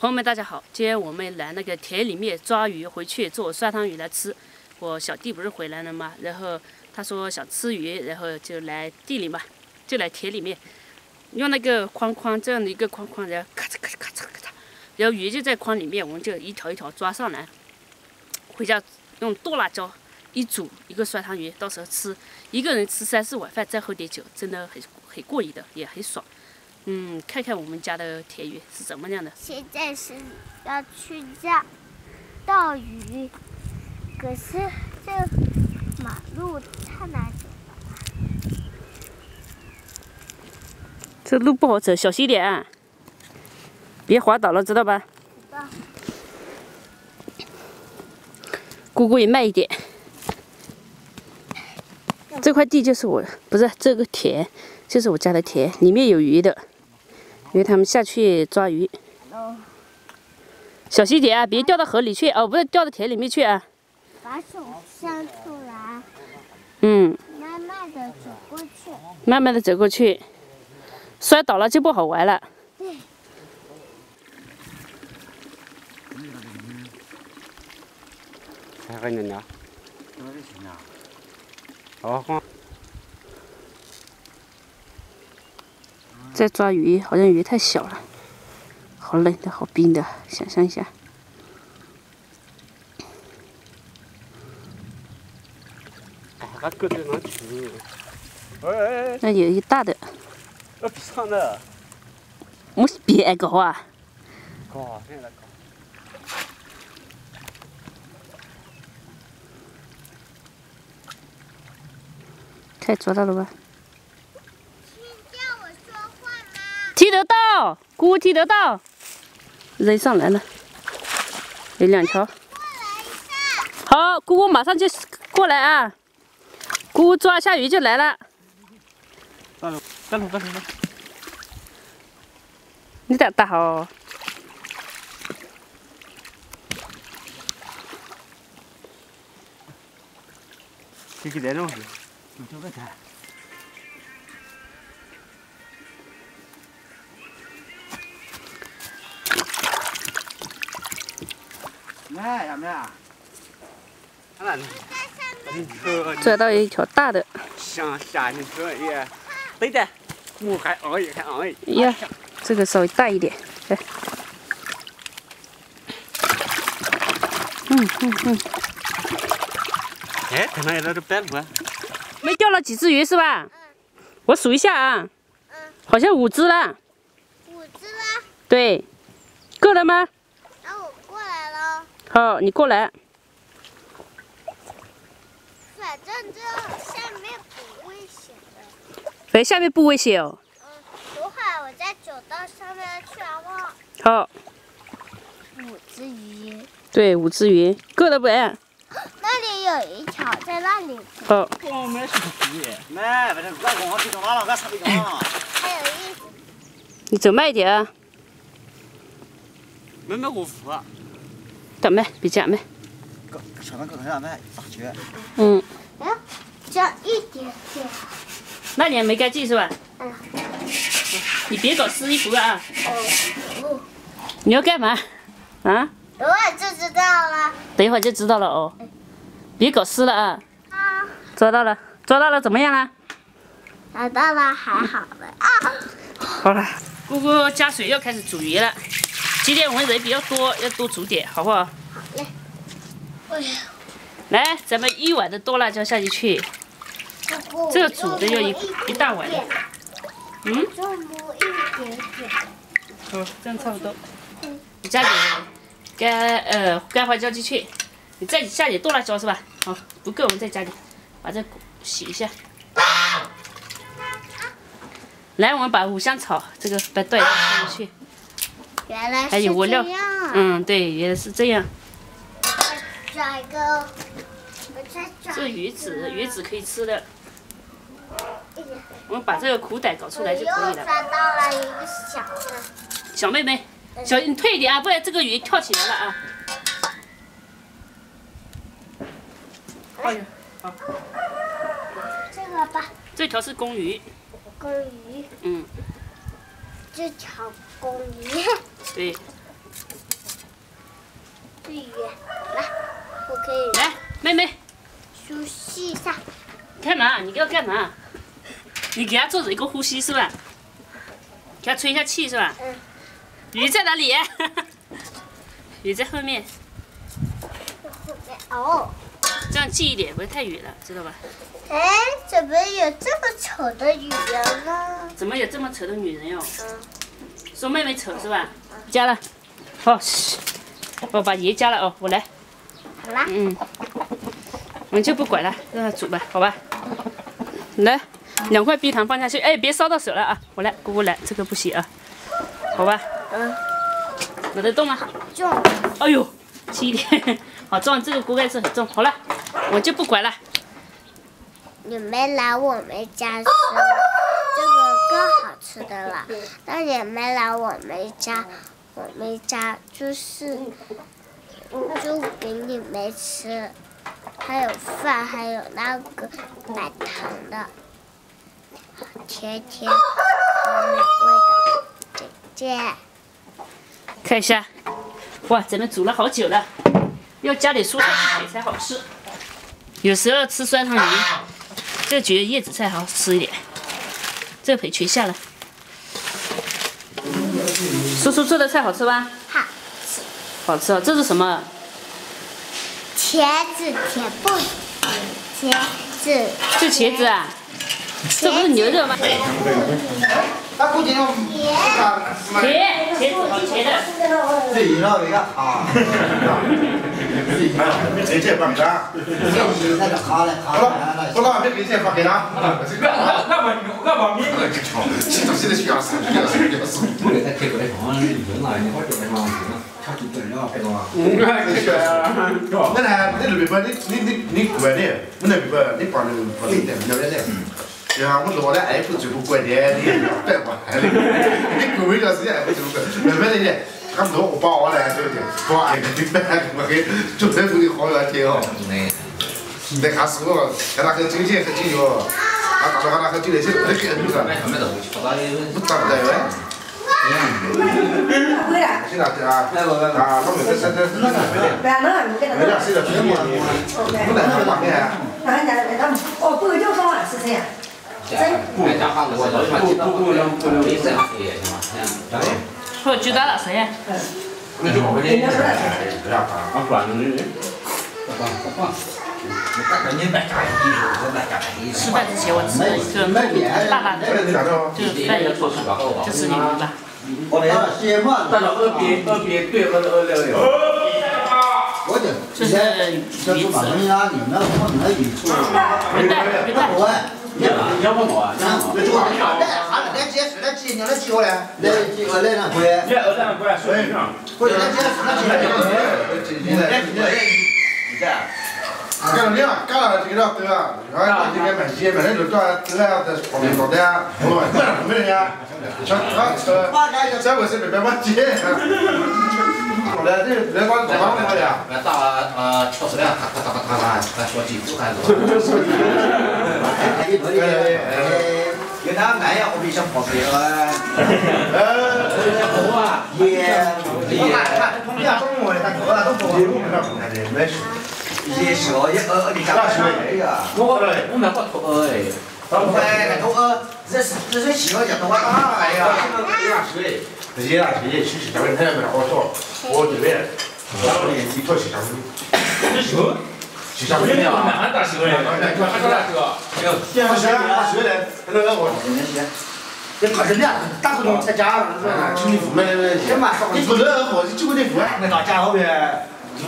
朋友们，大家好！今天我们来那个田里面抓鱼，回去做酸汤鱼来吃。我小弟不是回来了吗？然后他说想吃鱼，然后就来地里嘛，就来田里面，用那个框框这样的一个框框，然后咔嚓咔嚓咔嚓咔嚓，然后鱼就在筐里面，我们就一条一条抓上来，回家用剁辣椒一煮一个酸汤鱼，到时候吃一个人吃三四碗饭，再喝点酒，真的很很过瘾的，也很爽。嗯，看看我们家的田鱼是怎么样的。现在是要去钓钓鱼，可是这马路太难走了。这路不好走，小心点！别滑倒了，知道吧？知道。姑姑也慢一点。这块地就是我，不是这个田，就是我家的田，里面有鱼的。因为他们下去抓鱼，小心点啊，别掉到河里去哦，不是掉到田里面去啊。把手伸出来。嗯。慢慢的走过去。慢慢的走过去，摔倒了就不好玩了。对。还很娘。好。在抓鱼，好像鱼太小了，好冷的，好冰的，想象一下。哎，那个在哪去？哎那有一大的。那不上的。我是别高啊。高，现在高。太抓到了吧？得到，姑姑踢得到，扔上来了，有两条。好，姑姑马上就过来啊！姑姑抓下鱼就来了。大龙，大龙，大龙，你打打好。这个在弄去，你叫个看。抓到一条大的。想下去可以，对的。我还熬一还熬一。呀，这个稍微大一点，来。嗯嗯嗯。哎，看到那个白鹭啊？没钓了几只鱼是吧？我数一下啊。好像五只了。五只了。对。够了吗？好，你过来。反正这下面不危险的。反正下面不危险哦。嗯，等会我再走到上面去好不好？好。五只鱼。对，五只鱼，够了不？那里有一条，在那里。好。你走慢一点啊。没没我扶。等慢，别夹慢。上面高头上慢，咋去？嗯。哎，加一点点。那你还没干净是吧？嗯。你别搞湿衣服了啊！哦。你要干嘛？啊？等会就知道了。等一会儿就知道了哦。别搞湿了啊。啊。抓到了，抓到了，怎么样了？抓到了，还好了啊。好了，姑姑加水要开始煮鱼了。今天我们人比较多，要多煮点，好不好？好嘞。哎呀，来，咱们一碗的多辣椒下进去。这个煮的要一一大碗的。嗯。这么一点点。好，这样差不多。嗯。你加点干呃干花椒进去，你再下点剁辣椒是吧？好，不够我们再加点，把这洗一下。来，我们把五香草这个把段放进去。原来是这样。嗯，对，原来是这样。抓一个，这鱼籽，鱼籽可以吃的。我们把这个苦胆搞出来就可以了。又抓到了一个小的。小妹妹，小你退一点啊，不然这个鱼跳起来了啊。好，好。这个吧。这条是公鱼。公鱼。嗯。是长工鱼。对，对鱼，来，我可以来，妹妹，休息一下。干嘛？你给我干嘛？你给他做着一个呼吸是吧？给他吹一下气是吧？嗯。鱼在哪里？鱼在后面。在后面哦。这样近一点，不会太远了，知道吧？哎，怎么有这么丑的女人呢？怎么有这么丑的女人哟？嗯。说妹妹丑是吧？加了。好，我把盐加了哦，我来。好啦。嗯。我们就不管了，让它煮吧，好吧？来，两块冰糖放下去，哎，别烧到手了啊！我来，姑姑来，这个不行啊，好吧？嗯。哪得动了？重。哎呦，轻一点，好重，这个锅盖是很重。好了，我就不管了。你没来我们家吃，这个更好吃的了。那也没来我们家，我们家就是就给你们吃。还有饭，还有那个奶糖的，甜甜好美味的，姐姐。看一下，哇，咱们煮了好久了，要加点蔬菜才好吃。有时候吃酸汤鱼，就觉得叶子菜好吃一点。这个腿全下了。叔叔做的菜好吃吧？好吃。好吃啊，这是什么？茄子甜不？茄子。这茄子啊？这不是牛肉吗？甜，茄子好甜的。这一道那个啊。这这放给他。那个好嘞，好嘞。不老别给钱发给他。俺俺俺把俺把名额给抢，现在现在需要啥？需要啥？需要啥？不给他贴过来，放你扔了，你好叫他嘛？他就不了，知道吗？嗯，是啊。我呢，你那边你你你你过来的，我那边你帮那个帮你带不了的。对啊，我老了还不就不管的，你别管的。你过一段时间还不就不管，慢慢的呢，他们都我把我来对不对？把那个你别我给，就这不的好聊天哦。你看书，看他很精简很精要，他大多看他很精那些不得给你说。不打不打哟。嗯。现在这啊，啊，他们这这这这那个没得，没得，谁在全国？不能说旁边。那人家那他们哦，不会就说嘛，是这样。不不不不能不能没事。好，知道了，谁？那就我这。啊，管你。吃饭之前我吃了一个大大的，就是饭要做好，就是你们吧。我来了，先放到二边，二边对，二二六六。我就这是鱼子。没带，没带。你你要不我啊？那就俺俺俺那姐是那姐，你那几个嘞？来几个来那块？你二两块，说一声。或者那姐是那姐，你来你来你来。干了两，干了这个对吧？啊，这个买鸡，买那就做，这个在旁边做的啊，我们不让没人呀。像他这，这回是没办法接。后来这来光这光好呀。来打呃超市的，他他他他他他说几口还是？哎哎哎，给他卖呀，我比想跑别了。呃，好啊，也也，看看，同样中午的，他多了都多。我们那不看的，没事。也是哦，也呃，你家那是那个。我我们搞脱鹅哎，不会，那脱鹅，这是这是气候叫脱大哎呀。也那是，这些那些其实咱们太阳没好说，我准备，然后呢，一坨气象局。这是气象局的啊。俺大气候嘞，俺说俺说那是个。行，行行，大气候嘞，那个我。这可是两打不动才加了，是吧？请你付没没，你不能喝，你就给你付。那大家后面。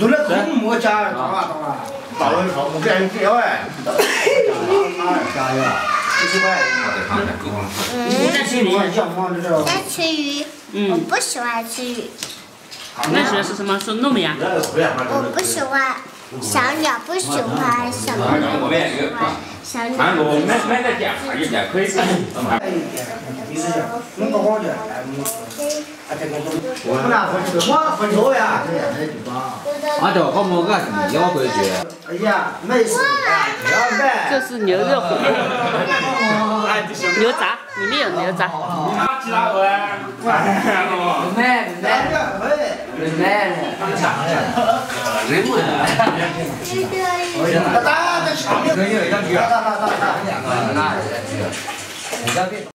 都那空木家，懂啊懂啊，到了后木给人给哎，加油，几嗯，爱吃鱼，我不喜欢吃鱼。那喜欢吃什么？是糯米呀？我不喜欢小鸟，不喜欢小鸟，不喜欢小鸟。俺我买买个电话一电可以吃。弄个网站，我那不是网不多呀，这样的地方。俺这好么。个要回去。哎呀，没事，要买。这是牛肉火锅，牛杂，里面有牛杂。